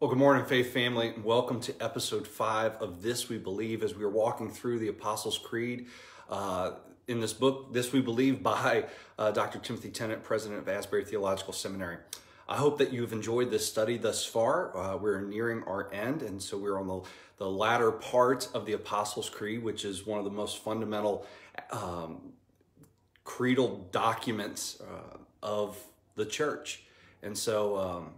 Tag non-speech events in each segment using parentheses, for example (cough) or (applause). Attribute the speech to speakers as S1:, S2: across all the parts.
S1: Well, good morning, Faith family. and Welcome to episode five of This We Believe as we are walking through the Apostles' Creed. Uh, in this book, This We Believe, (laughs) by uh, Dr. Timothy Tennent, president of Asbury Theological Seminary. I hope that you've enjoyed this study thus far. Uh, we're nearing our end, and so we're on the, the latter part of the Apostles' Creed, which is one of the most fundamental um, creedal documents uh, of the church. And so, um,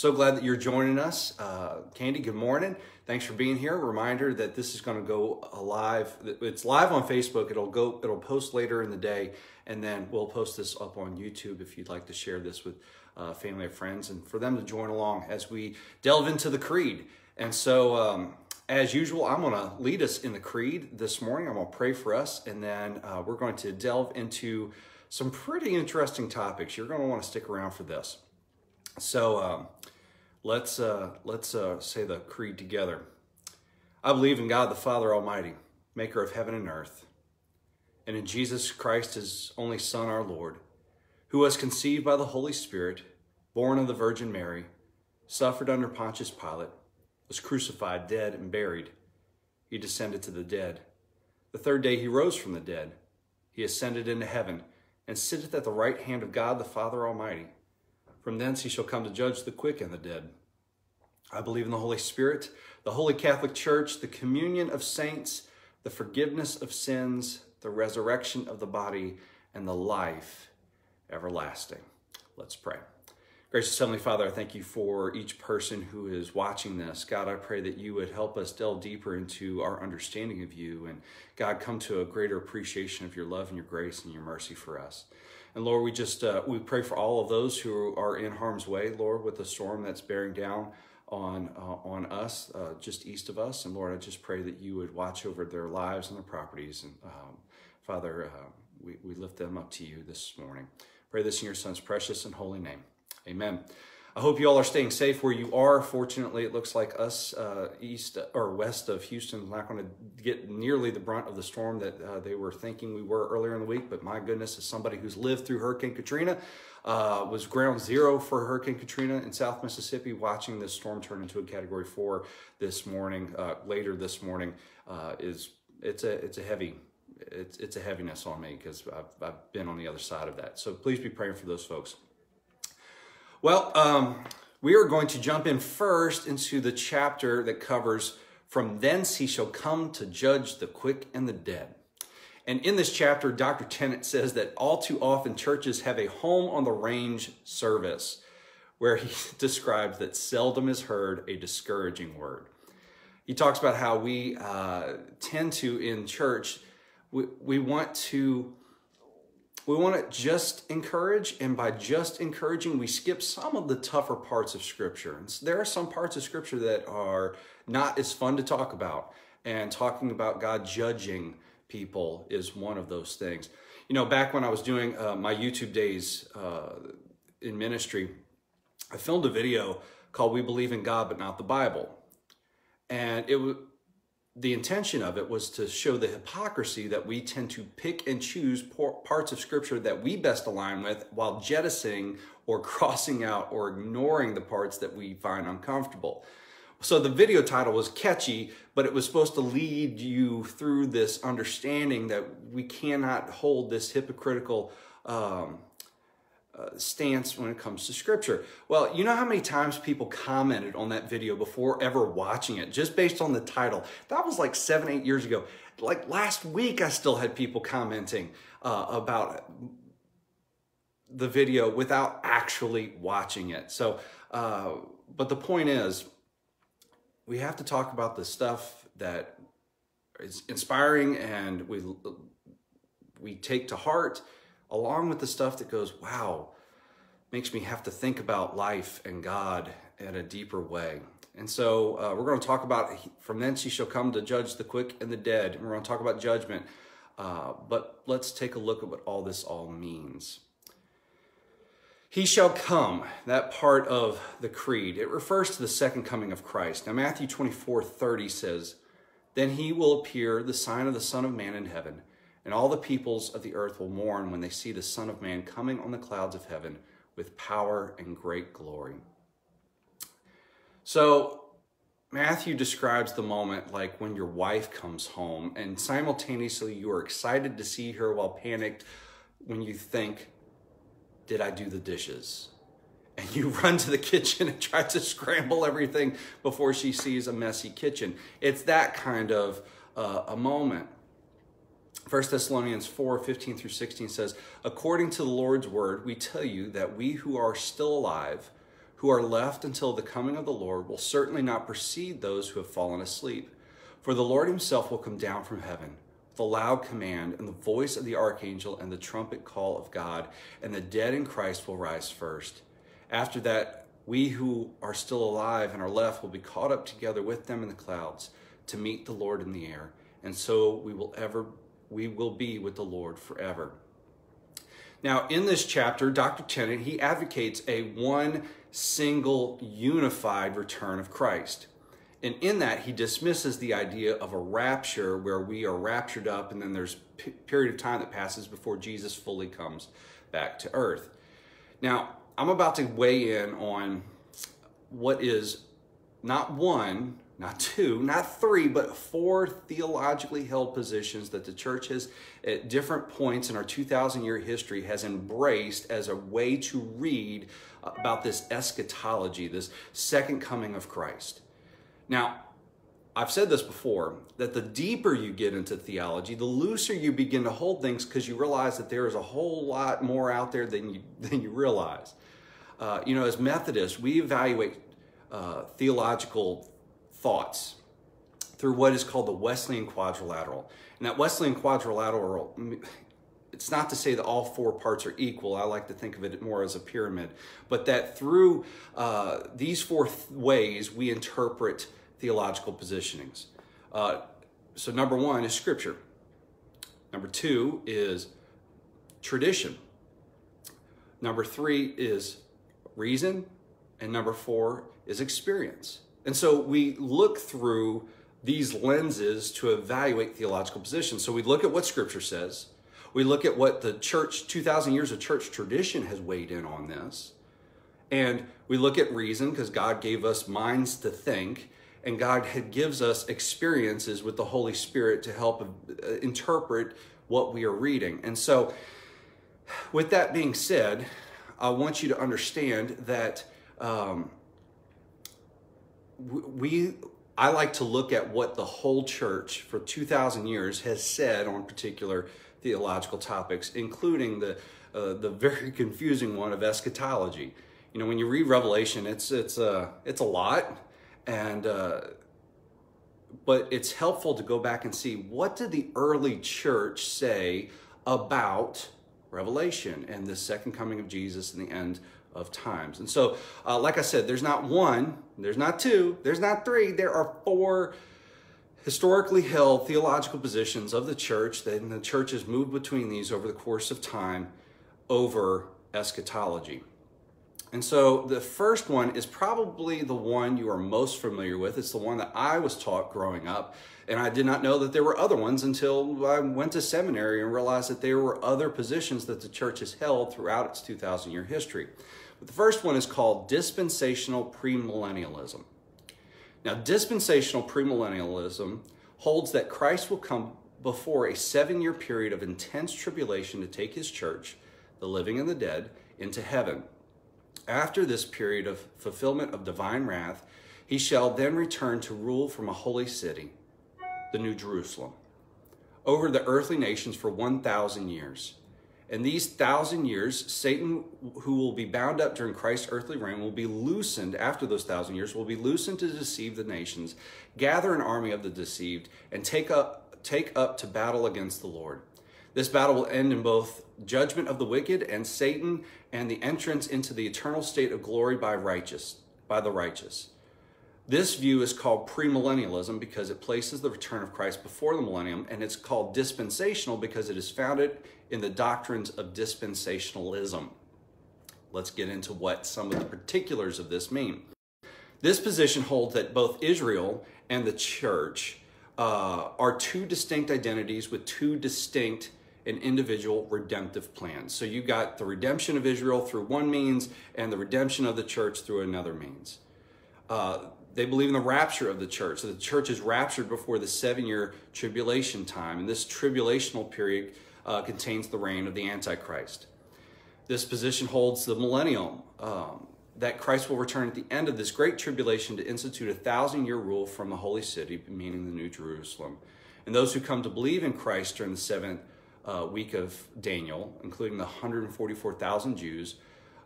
S1: so glad that you're joining us. Uh, Candy, good morning. Thanks for being here. Reminder that this is going to go live. It's live on Facebook. It'll go. It'll post later in the day, and then we'll post this up on YouTube if you'd like to share this with uh, family or friends, and for them to join along as we delve into the creed. And so, um, as usual, I'm going to lead us in the creed this morning. I'm going to pray for us, and then uh, we're going to delve into some pretty interesting topics. You're going to want to stick around for this. So um, let's uh, let's uh, say the creed together. I believe in God the Father Almighty, Maker of heaven and earth, and in Jesus Christ, His only Son, our Lord, who was conceived by the Holy Spirit, born of the Virgin Mary, suffered under Pontius Pilate, was crucified, dead, and buried. He descended to the dead. The third day he rose from the dead. He ascended into heaven and sitteth at the right hand of God the Father Almighty. From thence he shall come to judge the quick and the dead. I believe in the Holy Spirit, the Holy Catholic Church, the communion of saints, the forgiveness of sins, the resurrection of the body, and the life everlasting. Let's pray. Gracious Heavenly Father, I thank you for each person who is watching this. God, I pray that you would help us delve deeper into our understanding of you and, God, come to a greater appreciation of your love and your grace and your mercy for us. And Lord, we just uh, we pray for all of those who are in harm's way, Lord, with the storm that's bearing down on uh, on us, uh, just east of us. And Lord, I just pray that you would watch over their lives and their properties. And um, Father, uh, we, we lift them up to you this morning. Pray this in your Son's precious and holy name. Amen. I hope you all are staying safe where you are. Fortunately, it looks like us uh, east or west of Houston is not going to get nearly the brunt of the storm that uh, they were thinking we were earlier in the week. But my goodness, as somebody who's lived through Hurricane Katrina, uh, was ground zero for Hurricane Katrina in South Mississippi, watching this storm turn into a Category Four this morning, uh, later this morning, uh, is it's a it's a heavy it's it's a heaviness on me because I've, I've been on the other side of that. So please be praying for those folks. Well, um, we are going to jump in first into the chapter that covers from thence he shall come to judge the quick and the dead. And in this chapter, Dr. Tennent says that all too often churches have a home on the range service where he (laughs) describes that seldom is heard a discouraging word. He talks about how we uh, tend to, in church, we, we want to we want to just encourage, and by just encouraging, we skip some of the tougher parts of Scripture. And there are some parts of Scripture that are not as fun to talk about, and talking about God judging people is one of those things. You know, back when I was doing uh, my YouTube days uh, in ministry, I filmed a video called "We Believe in God, but Not the Bible," and it was the intention of it was to show the hypocrisy that we tend to pick and choose parts of scripture that we best align with while jettisoning or (laughs) crossing out or ignoring the parts that we find uncomfortable. So the video title was catchy, but it was supposed to lead you through this understanding that we cannot hold this hypocritical um, uh, stance when it comes to scripture. Well, you know how many times people commented on that video before ever watching it, just based on the title? That was like seven, eight years ago. Like last week, I still had people commenting uh, about the video without actually watching it. So, uh, but the point is, we have to talk about the stuff that is inspiring and we we take to heart along with the stuff that goes, wow, makes me have to think about life and God in a deeper way. And so uh, we're going to talk about from thence he shall come to judge the quick and the dead. And we're going to talk about judgment. Uh, but let's take a look at what all this all means. He shall come, that part of the creed, it refers to the second coming of Christ. Now, Matthew 24 30 says, Then he will appear, the sign of the Son of Man in heaven and all the peoples of the earth will mourn when they see the Son of Man coming on the clouds of heaven with power and great glory. So Matthew describes the moment like when your wife comes home, and simultaneously you are excited to see her while panicked when you think, Did I do the dishes? And you (laughs) run to the kitchen and try to scramble everything before she sees a messy kitchen. It's that kind of uh, a moment. 1 Thessalonians 4 15 through 16 says, According to the Lord's word, we tell you that we who are still alive, who are left until the coming of the Lord, will certainly not precede those who have fallen asleep. For the Lord himself will come down from heaven with a loud command, and the voice of the archangel, and the trumpet call of God, and the dead in Christ will rise first. After that, we who are still alive and are left will be caught up together with them in the clouds to meet the Lord in the air, and so we will ever we will be with the Lord forever. Now, in this chapter, Dr. Tennent, he advocates a one single unified return of Christ. And in that, he dismisses the idea of a rapture where we are raptured up and then there's a period of time that passes before Jesus fully comes back to earth. Now, I'm about to weigh in on what is not one, not two, not three, but four theologically held positions that the church has, at different points in our 2,000 year history, has embraced as a way to read about this eschatology, this second coming of Christ. Now, I've said this before that the deeper you get into theology, the looser you begin to hold things because you realize that there is a whole lot more out there than you, (laughs) than you realize. Uh, you know, as Methodists, we evaluate uh, theological thoughts through what is called the Wesleyan quadrilateral. And that Wesleyan quadrilateral, it's not to say that all four parts are equal. I like to think of it more as a pyramid. But that through uh, these four th- ways, we interpret theological positionings. Uh, so, number one is scripture. Number two is tradition. Number three is reason. And number four is experience. And so we look through these lenses to evaluate theological positions. So we look at what Scripture says, we look at what the church, 2,000 years of church tradition has weighed in on this, and we look at reason because God gave us minds to think, and God gives us experiences with the Holy Spirit to help uh, interpret what we are reading. And so, with that being said, I want you to understand that. Um, we I like to look at what the whole church for 2,000 years has said on particular theological topics, including the uh, the very (laughs) confusing one of eschatology. You know, when you read Revelation, it's it's a uh, it's a lot, and uh, but it's helpful to go back and see what did the early church say about Revelation and the second coming of Jesus and the end of times. And so, uh, like I said, there's not one, there's not two, there's not three, there are four historically held theological positions of the church, that the church has moved between these over the course of time over eschatology. And so the first one is probably the one you are most familiar with. It's the one that I was taught growing up. And I did not know that there were other ones until I went to seminary and realized that there were other positions that the church has held throughout its 2,000 year history. But the first one is called dispensational premillennialism. Now, dispensational premillennialism holds that Christ will come before a seven year period of intense tribulation to take his church, the living and the dead, into heaven. After this period of fulfillment of divine wrath, he shall then return to rule from a holy city, the New Jerusalem, over the earthly nations for 1,000 years. In these thousand years, Satan, who will be bound up during Christ's earthly reign, will be loosened after those thousand years, will be loosened to deceive the nations, gather an army of the deceived, and take up, take up to battle against the Lord. This battle will end in both judgment of the wicked and Satan and the entrance into the eternal state of glory by righteous, by the righteous. This view is called premillennialism because it places the return of Christ before the millennium, and it's called dispensational because it is founded in the doctrines of dispensationalism. Let's get into what some of the particulars of this mean. This position holds that both Israel and the church uh, are two distinct identities with two distinct and individual redemptive plan. So you got the redemption of Israel through one means and the redemption of the church through another means. Uh, they believe in the rapture of the church. So the church is raptured before the seven year tribulation time. And this tribulational period uh, contains the reign of the Antichrist. This position holds the millennium, um, that Christ will return at the end of this great tribulation to institute a thousand year rule from the holy city, meaning the New Jerusalem. And those who come to believe in Christ during the seventh uh, week of Daniel, including the 144,000 Jews,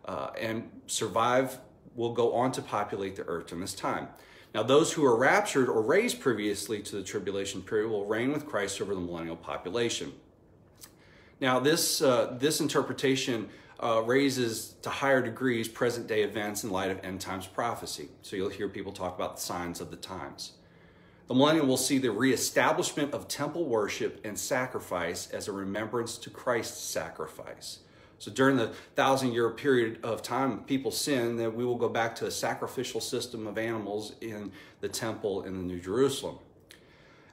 S1: uh, and survive will go on to populate the earth during this time. Now, those who are raptured or raised previously to the tribulation period will reign with Christ over the millennial population. Now, this, uh, this interpretation uh, raises to higher degrees present day events in light of end times prophecy. So you'll hear people talk about the signs of the times. The millennium will see the reestablishment of temple worship and sacrifice as a remembrance to Christ's sacrifice. So during the thousand year period of time people sin, then we will go back to a sacrificial system of animals in the temple in the New Jerusalem.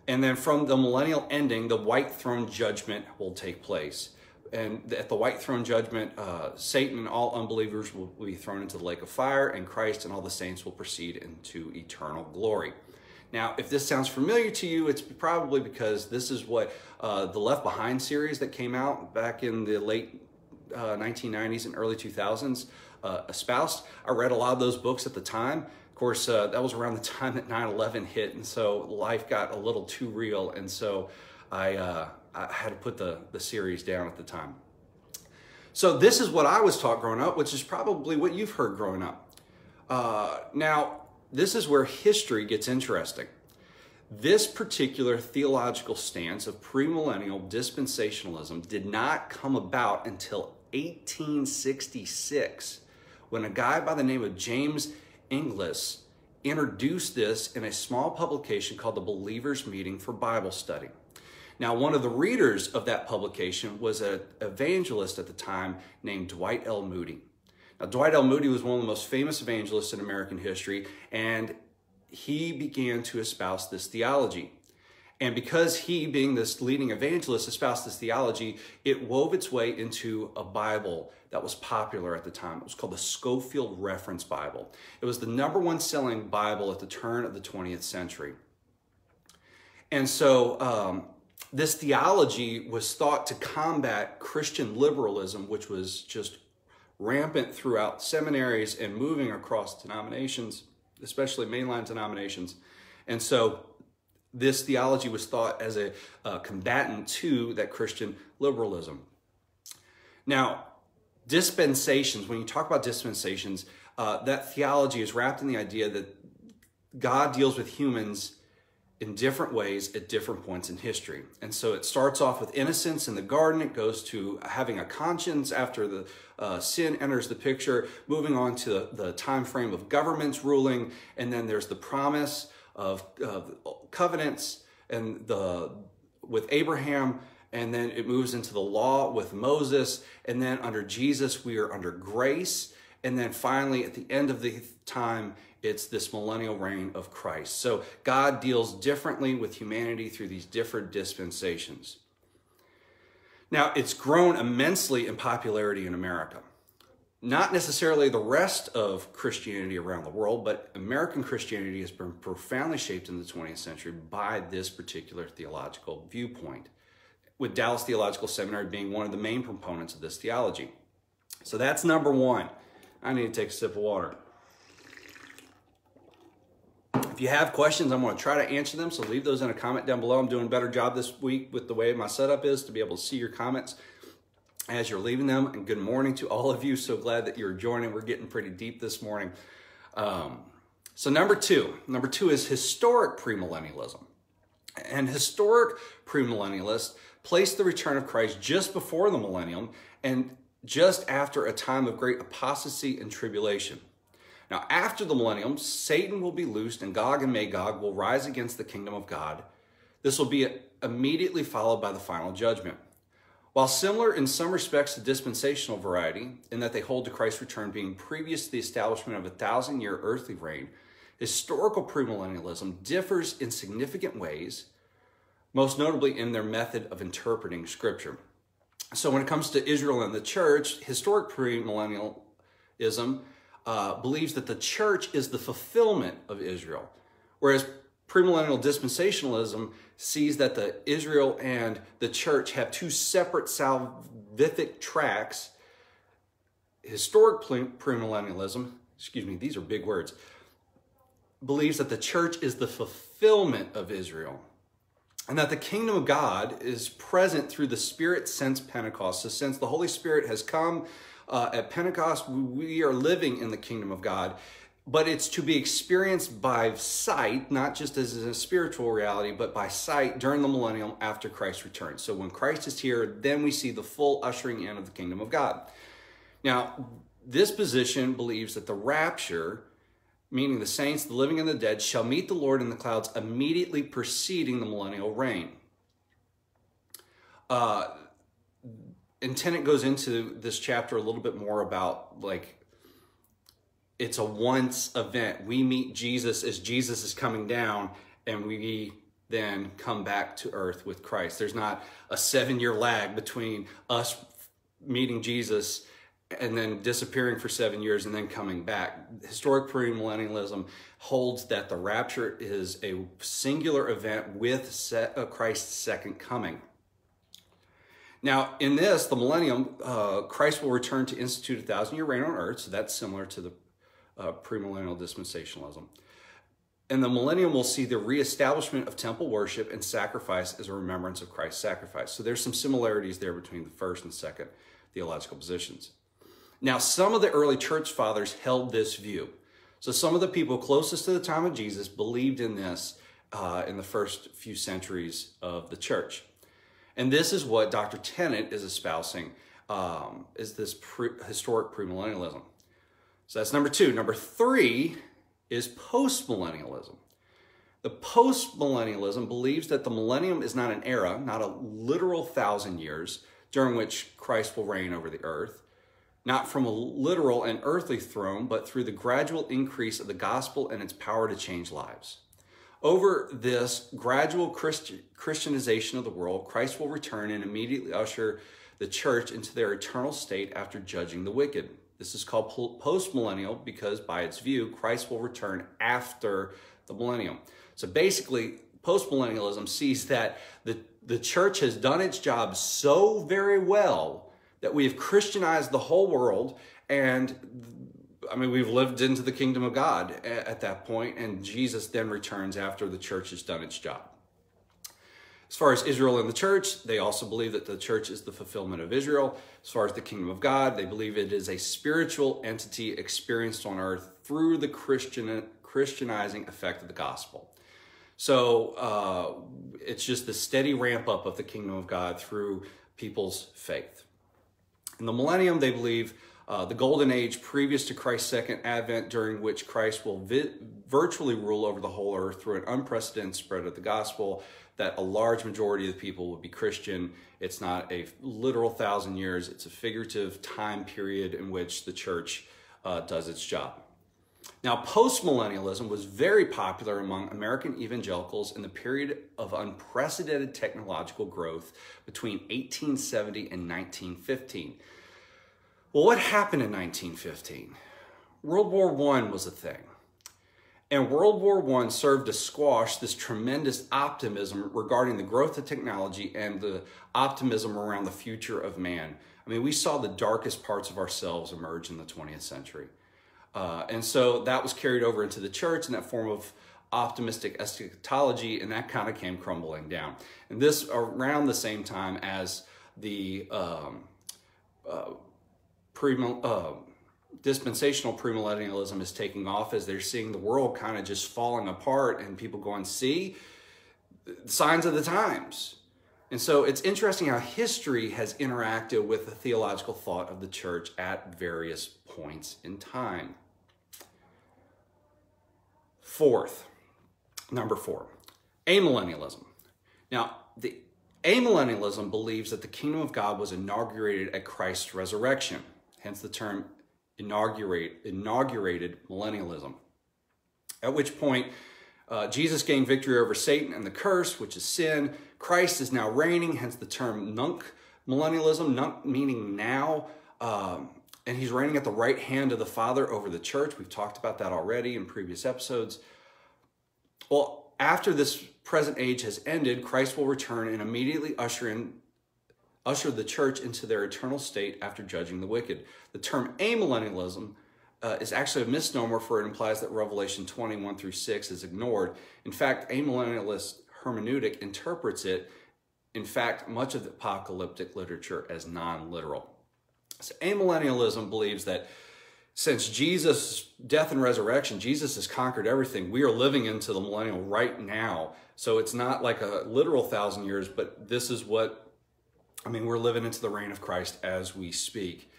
S1: And then from the millennial ending, the white throne judgment will take place. And at the white throne judgment, uh, Satan and all unbelievers will be thrown into the lake of fire, and Christ and all the saints will proceed into eternal glory. Now, if this sounds familiar to you, it's probably because this is what uh, the Left Behind series that came out back in the late uh, 1990s and early 2000s uh, espoused. I read a lot of those books at the time. Of course, uh, that was around the time that 9-11 hit, and so life got a little too real, and so I, uh, I had to put the, the series down at the time. So this is what I was taught growing up, which is probably what you've heard growing up. Uh, now, this is where history gets interesting. This particular theological stance of premillennial dispensationalism did not come about until 1866 when a guy by the name of James Inglis introduced this in a small publication called the Believers Meeting for Bible Study. Now, one of the readers of that publication was an evangelist at the time named Dwight L. Moody. Now, Dwight L. Moody was one of the most famous evangelists in American history, and he began to espouse this theology. And because he, being this leading evangelist, espoused this theology, it wove its way into a Bible that was popular at the time. It was called the Scofield Reference Bible. It was the number one selling Bible at the turn of the 20th century. And so um, this theology was thought to combat Christian liberalism, which was just rampant throughout seminaries and moving across denominations, especially mainline denominations. And so this theology was thought as a uh, combatant to that Christian liberalism. Now, dispensations, when you talk about dispensations, uh, that theology is wrapped in the idea that God deals with humans in different ways at different points in history. And so it starts off with innocence in the garden, it goes to having a conscience after the uh, sin enters the picture, moving on to the, the time frame of governments ruling, and then there's the promise of, covenants and the with Abraham, and then it moves into the law with Moses, and then under Jesus we are under grace, and then finally at the end of the time it's this millennial reign of Christ. So God deals differently with humanity through these different dispensations. Now, it's grown immensely in popularity in America. Not necessarily the rest of Christianity around the world, but American Christianity has been profoundly shaped in the 20th century by this particular theological viewpoint, with Dallas Theological Seminary being one of the main proponents of this theology. So that's number one. I need to take a sip of water. If you have questions, I'm going to try to answer them. So leave those in a comment down below. I'm doing a better job this week with the way my setup is to be able to see your comments as you're leaving them. And good morning to all of you. So glad that you're joining. We're getting pretty deep this morning. Um, so number two, number two is historic premillennialism. And historic premillennialists place the return of Christ just before the millennium and just after a time of great apostasy and tribulation. Now, after the millennium, Satan will be loosed and Gog and Magog will rise against the kingdom of God. This will be immediately followed by the final judgment. While similar in some respects to dispensational variety, in that they hold to Christ's return being previous to the establishment of a thousand year earthly reign, historical premillennialism differs in significant ways, most notably in their method of interpreting Scripture. So, when it comes to Israel and the church, historic premillennialism uh, believes that the church is the fulfillment of Israel, whereas premillennial dispensationalism sees that the Israel and the church have two separate salvific tracks. Historic premillennialism, excuse me, these are big words, believes that the church is the fulfillment of Israel and that the kingdom of God is present through the Spirit since Pentecost. So, since the Holy Spirit has come uh, at Pentecost, we are living in the kingdom of God, but it's to be experienced by sight, not just as a spiritual reality, but by sight during the millennium after Christ returns. So, when Christ is here, then we see the full ushering in of the kingdom of God. Now, this position believes that the rapture meaning the saints, the living and the dead, shall meet the Lord in the clouds immediately preceding the millennial reign. Uh, and Tennent goes into this chapter a little bit more about like it's a once event. We meet Jesus as Jesus is coming down, and we then come back to earth with Christ. There's not a seven year lag between us meeting Jesus and then disappearing for seven years and then coming back. Historic premillennialism holds that the rapture is a singular event with uh, Christ's second coming. Now, in this, the millennium, uh, Christ will return to institute a thousand year reign on earth, so that's similar to the uh, premillennial dispensationalism. And the millennium will see the reestablishment of temple worship and sacrifice as a remembrance of Christ's sacrifice. So there's some similarities there between the first and second theological positions. Now, some of the early church fathers held this view. So, some of the people closest to the time of Jesus believed in this uh, in the first few centuries of the church. And this is what Dr. Tennent is espousing um, is this pre historic premillennialism. So that's number two. Number three is postmillennialism. The postmillennialism believes that the millennium is not an era, not a literal thousand years during which Christ will reign over the earth, not from a literal and earthly throne, but through the gradual increase of the gospel and its power to change lives. Over this gradual Christi- Christianization of the world, Christ will return and immediately usher the church into their eternal state after judging the wicked. This is called postmillennial because, by its view, Christ will return after the millennium. So basically, postmillennialism sees that the, the church has done its job so very well that we have Christianized the whole world and I mean, we've lived into the kingdom of God at that point, and Jesus then returns after the church has done its job. As far as Israel and the church, they also believe that the church is the fulfillment of Israel. As far as the kingdom of God, they believe it is a spiritual entity experienced on earth through the Christian, Christianizing effect of the gospel. So uh, it's just the steady ramp up of the kingdom of God through people's faith. In the millennium, they believe uh, the golden age previous to Christ's second advent, during which Christ will vi- virtually rule over the whole earth through an unprecedented spread of the gospel, that a large majority of the people will be Christian. It's not a literal thousand years, it's a figurative time period in which the church uh, does its job. Now, postmillennialism was very popular among American evangelicals in the period of unprecedented technological growth between 1870 and 1915. Well, what happened in 1915? World War I was a thing. And World War I served to squash this tremendous optimism regarding the growth of technology and the optimism around the future of man. I mean, we saw the darkest parts of ourselves emerge in the 20th century. Uh, and so that was carried over into the church in that form of optimistic eschatology, and that kind of came crumbling down. And this around the same time as the um, uh, uh, dispensational premillennialism is taking off as they're seeing the world kind of just falling apart and people going, see, signs of the times. And so it's interesting how history has interacted with the theological thought of the church at various points in time. Fourth, number four, amillennialism. Now, the amillennialism believes that the kingdom of God was inaugurated at Christ's resurrection, hence the term inaugurate, inaugurated millennialism. At which point, uh, Jesus gained victory over Satan and the curse, which is sin. Christ is now reigning, hence the term nunc millennialism, nunc meaning now. Um, and he's reigning at the right hand of the Father over the church. We've talked about that already in previous episodes. Well, after this present age has ended, Christ will return and immediately usher in usher the church into their eternal state after judging the wicked. The term amillennialism uh, is actually a misnomer for it implies that Revelation 21 through 6 is ignored. In fact, amillennialist hermeneutic interprets it, in fact, much of the apocalyptic literature as non-literal. So amillennialism believes that since Jesus' death and resurrection, Jesus has conquered everything. We are living into the millennial right now. So it's not like a literal thousand years, but this is what, I mean, we're living into the reign of Christ as we speak.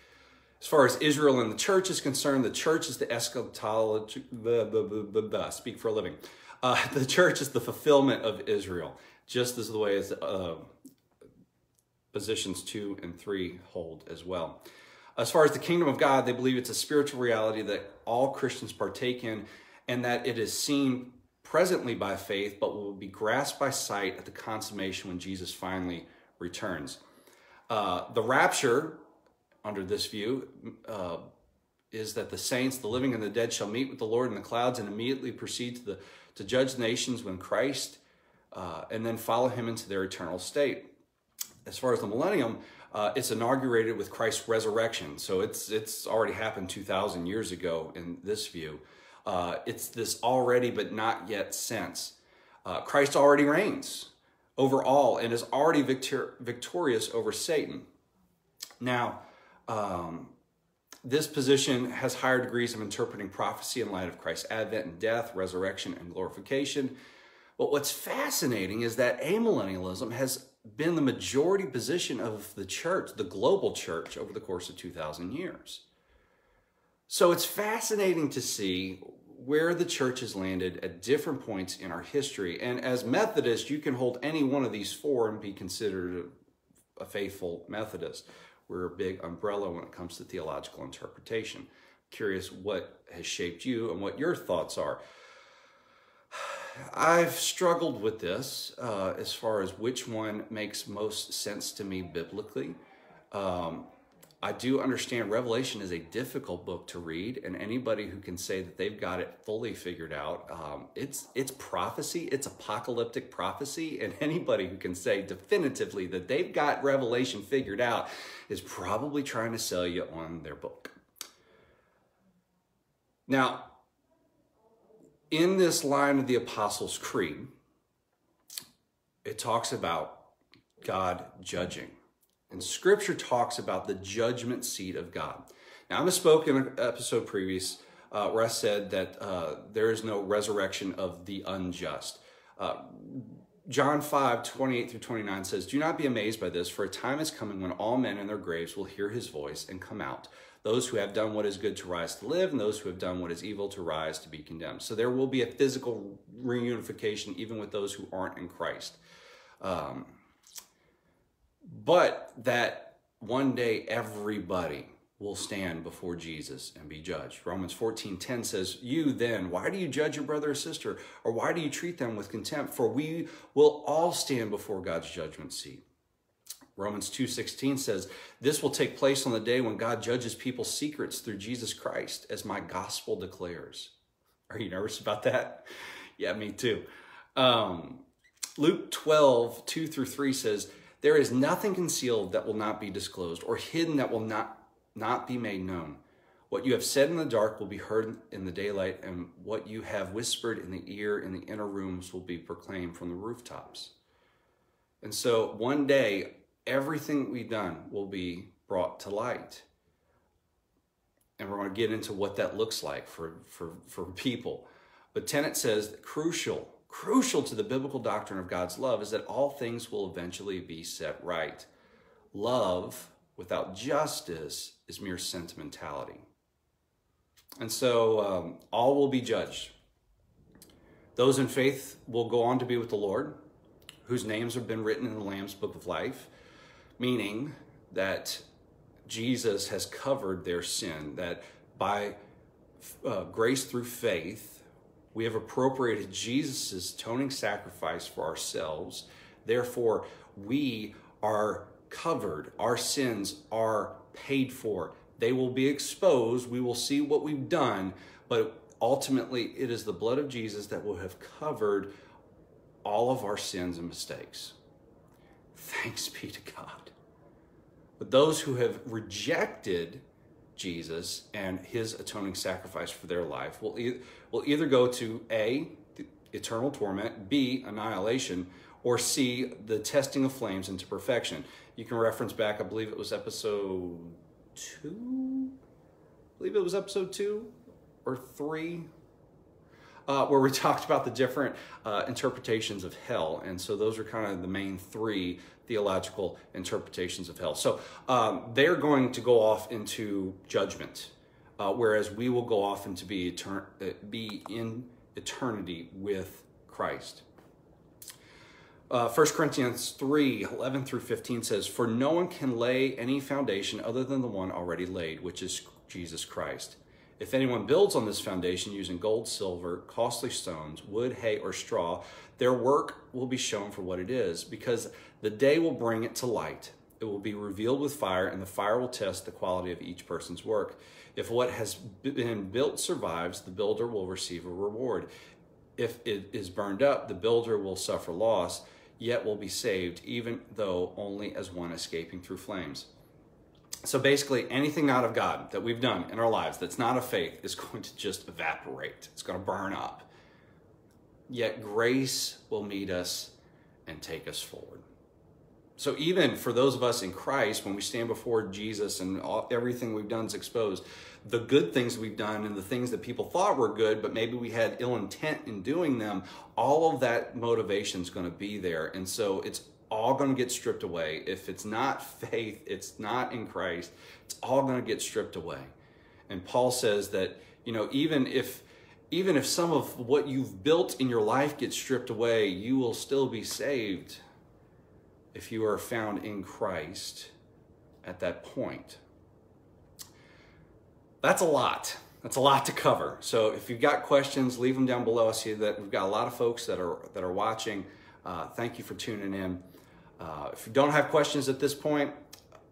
S1: As far as Israel and the church is concerned, the church is the eschatology, blah, blah, blah, speak for a living. Uh, (laughs) the church is the fulfillment of Israel, just as the way as uh, positions two and three hold as well. As far as the kingdom of God, they believe it's a spiritual reality that all Christians partake in and that it is seen presently by faith, but will be grasped by sight at the consummation when Jesus finally returns. Uh, the rapture, under this view, uh, is that the saints, the living and the dead, shall meet with the Lord in the clouds and immediately proceed to the to judge nations when Christ, uh, and then follow him into their eternal state. As far as the millennium, uh, it's inaugurated with Christ's resurrection. So it's, it's already happened 2,000 years ago in this view. Uh, it's this already but not yet sense. Uh, Christ already reigns over all and is already victor- victorious over Satan. Now, um, this position has higher degrees of interpreting prophecy in light of Christ's advent and death, resurrection, and glorification. But what's fascinating is that amillennialism has been the majority position of the church, the global church, over the course of 2,000 years. So it's fascinating to see where the church has landed at different points in our history. And as Methodists, you can hold any one of these four and be considered a faithful Methodist. We're a big umbrella when it comes to theological interpretation. Curious what has shaped you and what your thoughts are. I've struggled with this uh, as far as which one makes most sense to me biblically. Um, I do understand Revelation is a difficult book to read, and anybody who can say that they've got it fully figured out, um, it's it's prophecy, it's apocalyptic prophecy, (laughs) and anybody who can say definitively that they've got Revelation figured out is probably trying to sell you on their book. Now, in this line of the Apostles' Creed, it talks about God judging. And scripture talks about the judgment seat of God. Now, I spoke in an episode previous uh, where I said that uh, there is no resurrection of the unjust. Uh, John 5, 28 through 29 says, Do not be amazed by this, for a time is coming when all men in their graves will hear his voice and come out. Those who have done what is good to rise to live, and those who have done what is evil to rise to be condemned. So there will be a physical reunification even with those who aren't in Christ. Um, but that one day everybody will stand before Jesus and be judged. Romans 14:10 says, "You then, why do you judge your brother or sister, or why do you treat them with contempt? For we will all stand before God's judgment seat." Romans 2:16 says, "This will take place on the day when God judges people's secrets through Jesus Christ, as my gospel declares." Are you nervous about that? Yeah, me too. Um, Luke 12, 2 through 3 says, there is nothing concealed that will not be disclosed, or hidden that will not, not be made known. What you have said in the dark will be heard in the daylight, and what you have whispered in the ear in the inner rooms will be proclaimed from the rooftops. And so one day, everything we've done will be brought to light. And we're going to get into what that looks like for, for, for people. But Tennent says crucial crucial to the biblical doctrine of God's love is that all things will eventually be set right. Love without justice is mere sentimentality. And so um, all will be judged. Those in faith will go on to be with the Lord, whose names have been written in the Lamb's book of life, meaning that Jesus has covered their sin, that by uh, grace through faith, we have appropriated Jesus' atoning sacrifice for ourselves. Therefore, we are covered. Our sins are paid for. They will be exposed. We will see what we've done, but ultimately, it is the blood of Jesus that will have covered all of our sins and mistakes. Thanks be to God. But those who have rejected Jesus and his atoning sacrifice for their life will, will either go to A, eternal torment, B, annihilation, or C, the testing of flames into perfection. You can reference back, I believe it was episode two? I believe it was episode two or three, uh, where we (laughs) talked about the different uh, interpretations of hell. And so those are kind of the main three theological interpretations of hell. So um, they're going to go off into judgment, uh, whereas we will go off and to be, etern- uh, be in eternity with Christ. Uh, 1 Corinthians 3 11 through 15 says, For no one can lay any foundation other than the one already laid, which is Jesus Christ. If anyone builds on this foundation using gold, silver, costly stones, wood, hay, or straw, their work will be shown for what it is, because the day will bring it to light. It will be revealed with fire, and the fire will test the quality of each person's work. If what has been built survives, the builder will receive a reward. If it is burned up, the builder will suffer loss yet will be saved, even though only as one escaping through flames. So basically, anything not of God that we've done in our lives that's not of faith is (laughs) going to just evaporate. It's going to burn up. Yet grace will meet us and take us forward. So even for those of us in Christ, when we stand before Jesus and all, everything we've done is exposed, the good things we've done and the things that people thought were good, but maybe we had ill intent in doing them, all of that motivation is going to be there. And so it's all going to get stripped away. If it's not faith, it's not in Christ, it's all going to get stripped away. And Paul says that, you know, even if even if some of what you've built in your life gets stripped away, you will still be saved if you are found in Christ at that point that's a lot. That's a lot to cover. So if you've got questions, leave them down below. I see that we've got a lot of folks that are that are watching. Uh, thank you for tuning in. Uh, if you don't have questions at this point,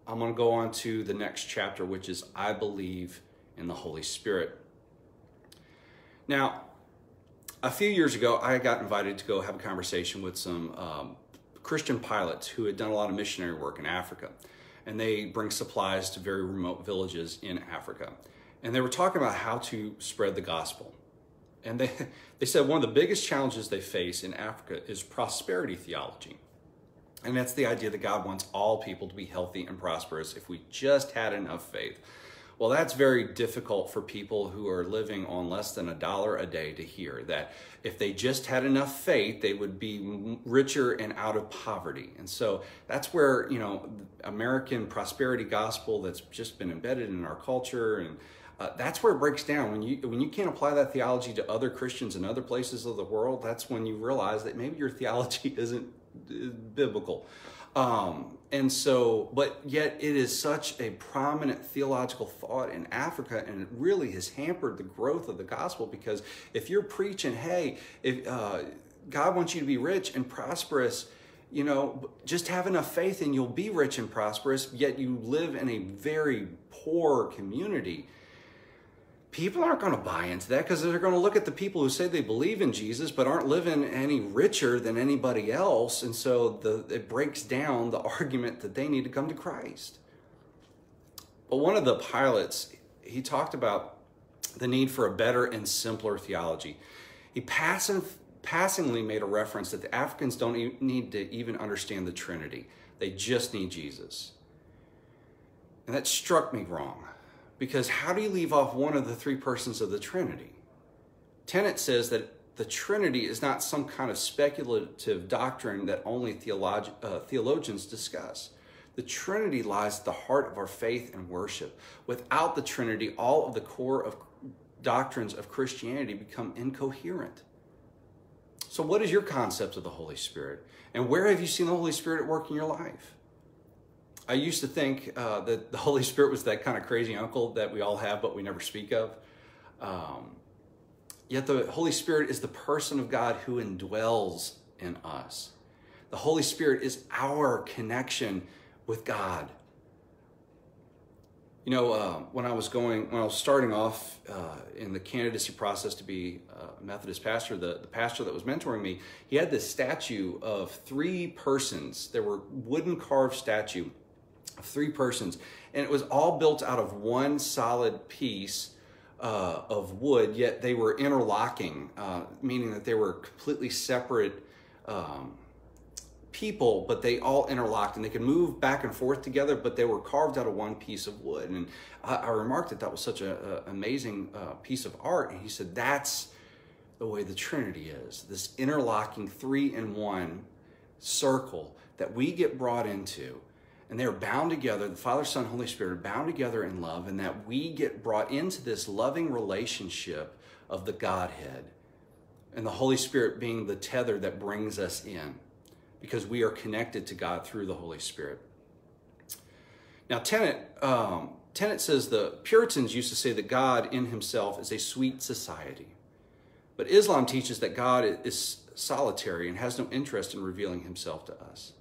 S1: I'm going to go on to the next chapter, which is I believe in the Holy Spirit. Now, a few years ago, I got invited to go have a conversation with some um, Christian pilots who had done a lot of missionary work in Africa, and they bring supplies to very remote villages in Africa and they were talking about how to spread the gospel. And they, (laughs) they said one of the biggest challenges they face in Africa is prosperity theology. And that's the idea that God wants all people to be healthy and prosperous if we just had enough faith. Well, that's very difficult for people who are living on less than a dollar a day to hear that if they just had enough faith, they would be richer and out of poverty. And so that's where, you know, American prosperity gospel that's just been embedded in our culture and uh, that's where it breaks down. When you when you can't apply that theology to other Christians in other places of the world, that's when you realize that maybe your theology (laughs) isn't uh, biblical. Um, and so, but yet it is such a prominent theological thought in Africa, and it really has hampered the growth of the gospel because if you're preaching, hey, if uh, God wants you to be rich and prosperous, you know, just have enough faith and you'll be rich and prosperous, yet you live in a very poor community people aren't going to buy into that because they're going to look at the people who say they believe in Jesus but aren't living any richer than anybody else. And so the, it breaks down the (laughs) argument that they need to come to Christ. But one of the pilots, he talked about the need for a better and simpler theology. He passive, passingly made a reference that the Africans don't need to even understand the Trinity, they just need Jesus. And that struck me wrong because how do you leave off one of the three persons of the Trinity? Tennent says that the Trinity is not some kind of speculative doctrine that only theolog- uh, theologians discuss. The Trinity lies at the heart of our faith and worship. Without the Trinity, all of the core of doctrines of Christianity become incoherent. So, what is your concept of the Holy Spirit? And where have you seen the Holy Spirit at work in your life? I used to think uh, that the Holy Spirit was that kind of crazy uncle that we all have, but we never speak of. Um, yet the Holy Spirit is the person of God who indwells in us. The Holy Spirit is our connection with God. You know, uh, when I was going, when I was starting off uh, in the candidacy process to be a Methodist pastor, the, the pastor that was mentoring me, he had this statue of three persons. There were wooden carved statue three persons, and it was all built out of one solid piece uh, of wood, yet they were interlocking, uh, meaning that they were completely separate um, people, but they all interlocked and they could move back and forth together, but they were carved out of one piece of wood. And I, I remarked that that was such an amazing uh, piece of art. And he said, that's the way the Trinity is this interlocking three in one circle that we get brought into. And they are bound together, the Father, Son, Holy Spirit are bound together in love, and that we get brought into this loving relationship of the Godhead. And the Holy Spirit being the tether that brings us in because we are connected to God through the Holy Spirit. Now, Tennent, um, says the Puritans used to say that God in himself is a sweet society. But Islam teaches that God is solitary and has no interest in revealing himself to us.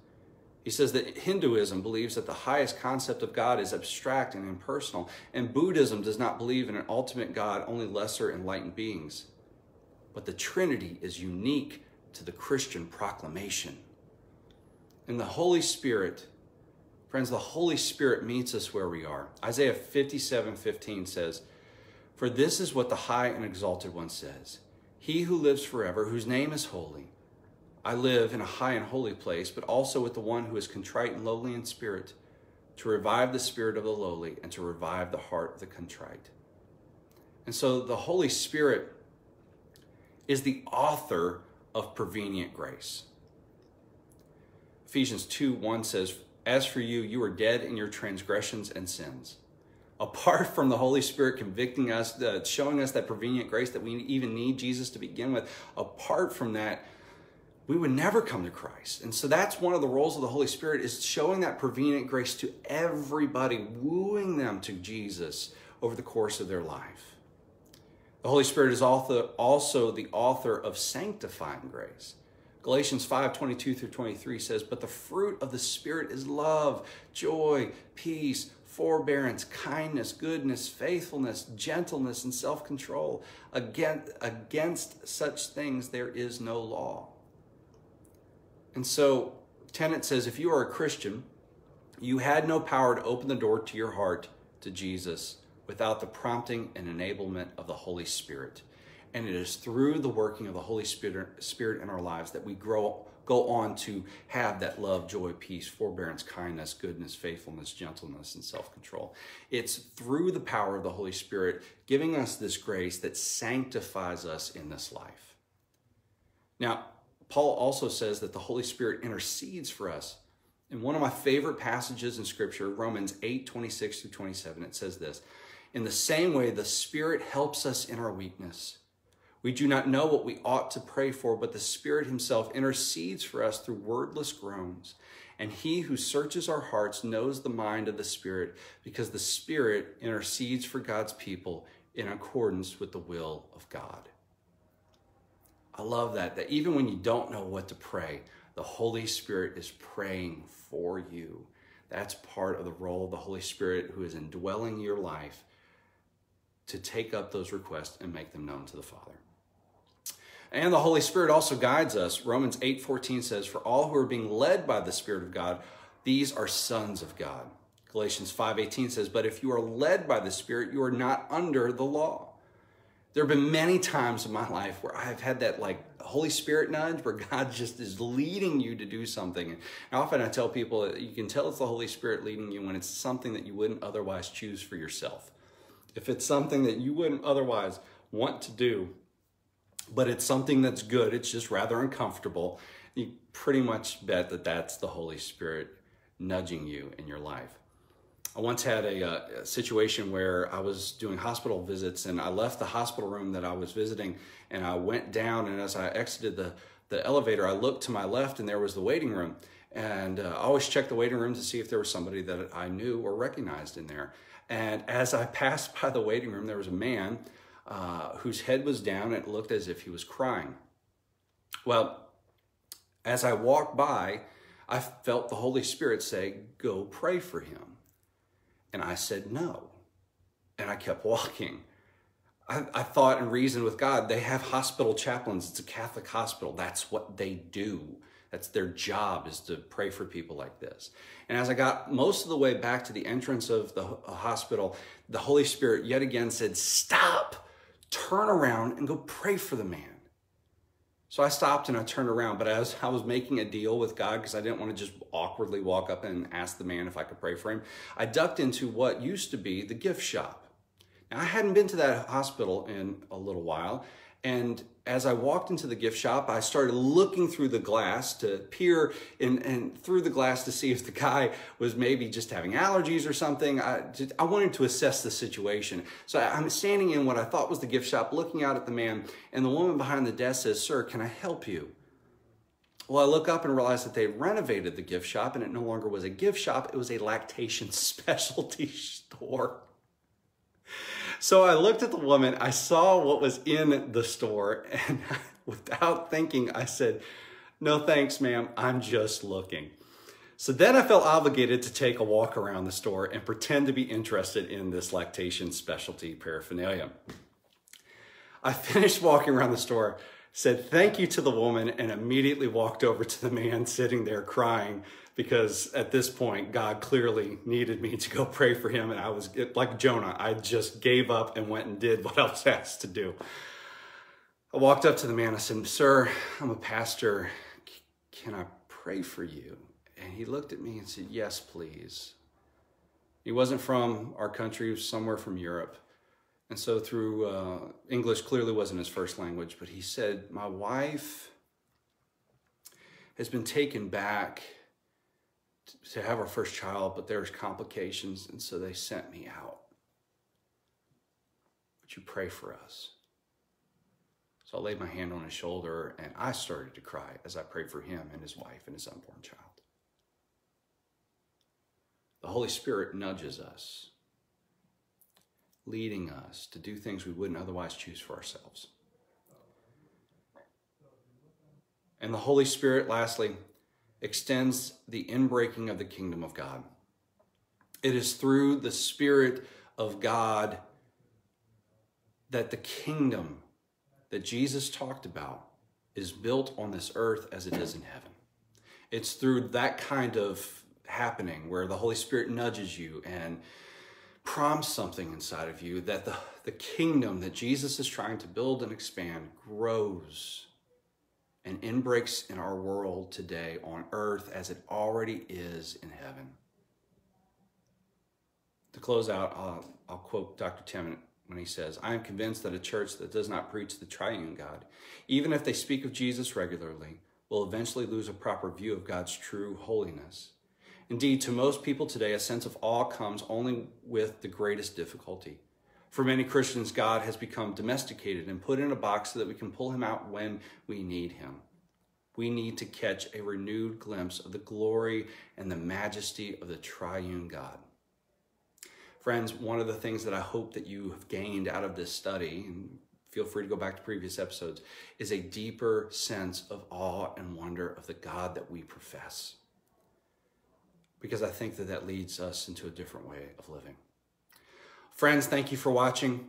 S1: He says that Hinduism believes that the highest concept of God is abstract and impersonal, and Buddhism does not believe in an ultimate God, only lesser enlightened beings. But the Trinity is unique to the Christian proclamation. And the Holy Spirit, friends, the Holy Spirit meets us where we are. Isaiah 57 15 says, For this is what the high and exalted one says He who lives forever, whose name is holy. I live in a high and holy place, but also with the one who is contrite and lowly in spirit, to revive the spirit of the lowly and to revive the heart of the contrite. And so the Holy Spirit is the author of prevenient grace. Ephesians 2 1 says, As for you, you are dead in your transgressions and sins. Apart from the Holy Spirit convicting us, uh, showing us that prevenient grace that we even need Jesus to begin with, apart from that, we would never come to Christ. And so that's one of the roles of the Holy Spirit is showing that prevenient grace to everybody, wooing them to Jesus over the course of their life. The Holy Spirit is also the author of sanctifying grace. Galatians 5 22 through 23 says, But the fruit of the Spirit is love, joy, peace, forbearance, kindness, goodness, faithfulness, gentleness, and self control. Against, against such things there is no law. And so, Tennent says, if you are a Christian, you had no power to open the door to your heart to Jesus without the prompting and enablement of the Holy Spirit. And it is through the working of the Holy Spirit, Spirit in our lives that we grow, go on to have that love, joy, peace, forbearance, kindness, goodness, faithfulness, gentleness, and self control. It's through the power of the Holy Spirit giving us this grace that sanctifies us in this life. Now, Paul also says that the Holy Spirit intercedes for us. In one of my favorite passages in Scripture, Romans 8 26 through 27, it says this In the same way, the Spirit helps us in our weakness. We do not know what we ought to pray for, but the Spirit Himself intercedes for us through wordless groans. And He who searches our hearts knows the mind of the Spirit, because the Spirit intercedes for God's people in accordance with the will of God. I love that, that even when you don't know what to pray, the Holy Spirit is praying for you. That's part of the role of the Holy Spirit who is indwelling your life to take up those requests and make them known to the Father. And the Holy Spirit also guides us. Romans 8:14 says, "For all who are being led by the Spirit of God, these are sons of God." Galatians 5:18 says, "But if you are led by the Spirit, you are not under the law." There have been many times in my life where I've had that like Holy Spirit nudge where (laughs) God just is leading you to do something. And often I tell people that you can tell it's the Holy Spirit leading you when it's something that you wouldn't otherwise choose for yourself. If it's something that you wouldn't otherwise want to do, but it's something that's good, it's just rather uncomfortable, you pretty much bet that that's the Holy Spirit nudging you in your life. I once had a, uh, a, situation where I was doing hospital visits and I left the hospital room that I was visiting and I went down and as I exited the, the elevator, I looked to my left and there was the waiting room. And uh, I always check the waiting room to see if there was somebody that I knew or recognized in there. And as I (laughs) passed by the waiting room, there was a man uh, whose head was down and it looked as if he was crying. Well, as I walked by, I felt the Holy Spirit say, Go pray for him. And I said, No. And I kept walking. I, I thought and reasoned with God, they have hospital chaplains. It's a Catholic hospital. That's what they do. That's their job is to pray for people like this. And as I got most of the way back to the entrance of the uh, hospital, the Holy Spirit yet again said, Stop, turn around and go pray for the man. So I stopped and I turned around, but as I was making a deal with God, because I didn't want to just awkwardly walk up and ask the man if I could pray for him, I ducked into what used to be the gift shop. Now, I hadn't been to that hospital in a little while, and as I walked into the gift shop, I started looking through the glass to peer in, and through the glass to see if the guy was maybe just having allergies or something. I, just, I wanted to assess the situation. So I'm standing in what I thought was the gift shop, looking out at the man, and the woman behind the desk says, Sir, can I help you? Well, I look up and realize that they renovated the gift shop and it no longer was a gift shop, it was a lactation (laughs) specialty store. So I looked at the woman, I saw what was in the store, and (laughs) without thinking, I said, No thanks, ma'am, I'm just looking. So then I felt obligated to take a walk around the store and pretend to be interested in this lactation specialty paraphernalia. I (laughs) finished walking around the store, said thank you to the woman, and immediately walked over to the man sitting there crying because at this point, God clearly needed me to go pray for him. And I was like Jonah, I just gave up and went and did what I was asked to do. I walked up to the man. I said, Sir, I'm a pastor. Can I pray for you? And he looked at me and said, Yes, please. He wasn't from our country, he was somewhere from Europe. And so, through uh, English, clearly wasn't his first language, but he said, My wife has been taken back to have our first child, but there's complications, and so they sent me out. Would you pray for us? So I laid my hand on his shoulder, and I started to cry as I prayed for him and his wife and his unborn child. The Holy Spirit nudges us, leading us to do things we wouldn't otherwise choose for ourselves. And the Holy Spirit, lastly, extends the inbreaking of the kingdom of God. It is through the Spirit of God that the kingdom that Jesus talked about is built on this earth as it is in heaven. It's through that kind of happening where the Holy Spirit nudges you and prompts something inside of you that the, the kingdom that Jesus is trying to build and expand grows and inbreaks in our world today on earth as it already is in heaven. To close out, I'll, I'll quote Dr. Tennent when he says, I am convinced that a church that does not preach the triune God, even if they speak of Jesus regularly, will eventually lose a proper view of God's true holiness. Indeed, to most people today, a sense of awe comes only with the greatest difficulty. For many Christians, God has become domesticated and put in a box so that we can pull him out when we need him. We need to catch a renewed glimpse of the glory and the majesty of the triune God. Friends, one of the things that I hope that you have gained out of this study, and feel free to go back to previous episodes, is a deeper sense of awe and wonder of the God that we profess. Because I think that that leads us into a different way of living. Friends, thank you for watching.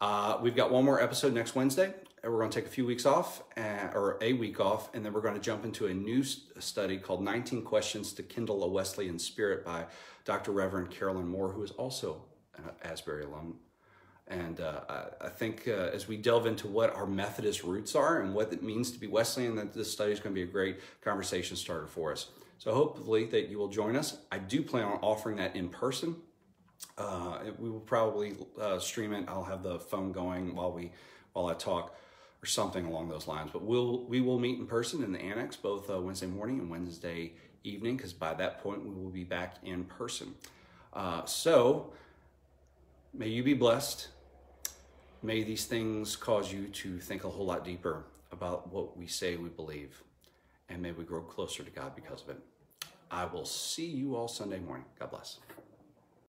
S1: Uh, we've got one more episode next Wednesday. And we're going to take a few weeks off, or a week off, and then we're going to jump into a new study called 19 Questions to Kindle a Wesleyan Spirit by Dr. Reverend Carolyn Moore, who is also an Asbury alum. And uh, I, I think uh, as we delve into what our Methodist roots are and what it means to be Wesleyan, that this study is going to be a great conversation starter for us. So hopefully that you will join us. I do plan on offering that in person uh, we will probably uh, stream it. I'll have the phone going while we while I talk or something along those lines. But we'll we will meet in person in the annex both uh, Wednesday morning and Wednesday evening because by that point we will be back in person. Uh, so may you be blessed. May these things cause you to think a whole lot deeper about what we say we believe, and may we grow closer to God because of it. I will see you all Sunday morning. God bless.